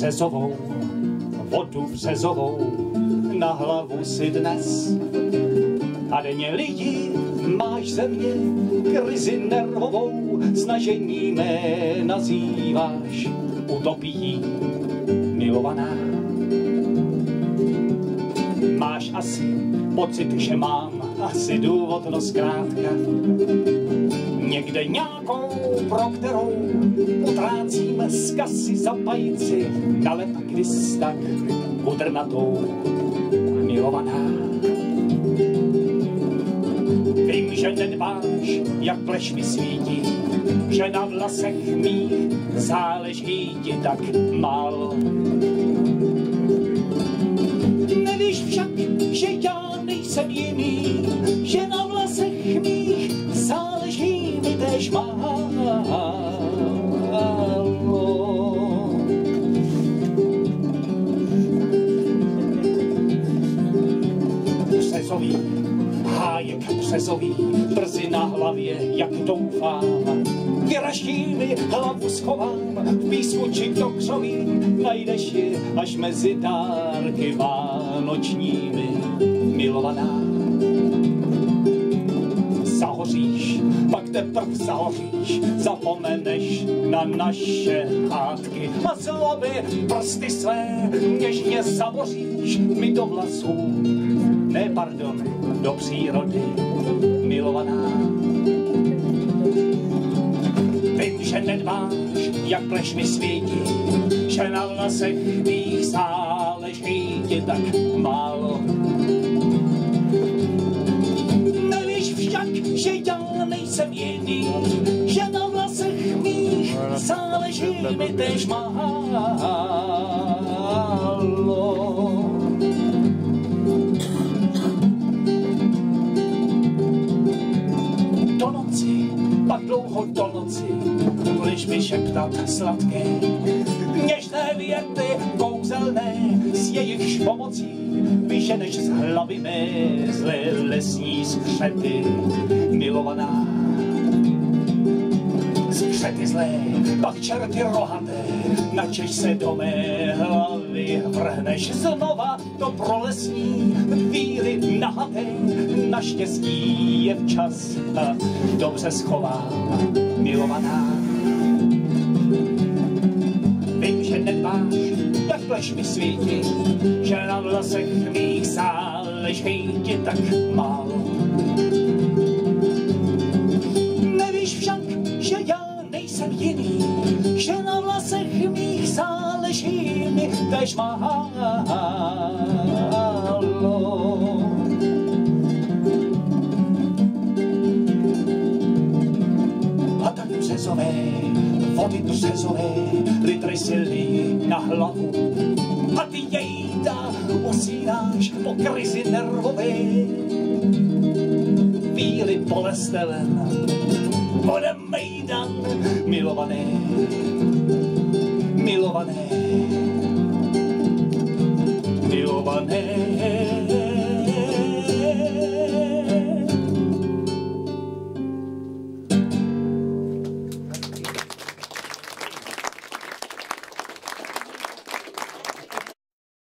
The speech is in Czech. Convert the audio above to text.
březovou, vodu březovou, na hlavu si dnes. A denně lidi máš země, krizi nervovou, snažení mé nazýváš utopií milovaná. Máš asi pocit, že mám asi důvod, no zkrátka. Někde nějakou, pro kterou utrácíme z kasy za ale pak když tak udrnatou milovaná. Vím, že nedbáš, jak pleš mi svítí, že na vlasech mých záleží ti tak málo. Tež málo. Březový, hájek brzy na hlavě, jak doufám. Vyraží mi hlavu schovám, v písmu či to křoví, najdeš ji až mezi dárky vánočními, milovaná. Pak teprv zahoříš, zapomeneš na naše hádky a zloby prsty své něžně zaboříš mi do vlasů, ne pardon, do přírody, milovaná. Vím, že nedbáš, jak pleš mi svítí, že na vlasech mých záleží ti tak málo. Nejsem jiný, že na vlasech mých záleží mi tež málo. do noci, pak dlouho do noci, budeš mi šeptat sladké, něžné věty kouzelné, s jejichž pomocí vyženeš z hlavy mé zlé lesní skřety, milovaná. Skřety zlé, pak čerty rohaté, načež se do mé hlavy vrhneš znova do prolesní víry nahaté. Naštěstí je včas a dobře schová, milovaná. Vím, že nedbáš, jak pleš mi svítí, že na vlasech mých záleží ti tak málo. Nejsem jiný, že na vlasech mých záleží mi tež málo. A tak březové, vody březové, litry silný na hlavu. A ty jejda usínáš po krizi nervové. Víly bolestelen, bude mejdan, milované, milované, milované.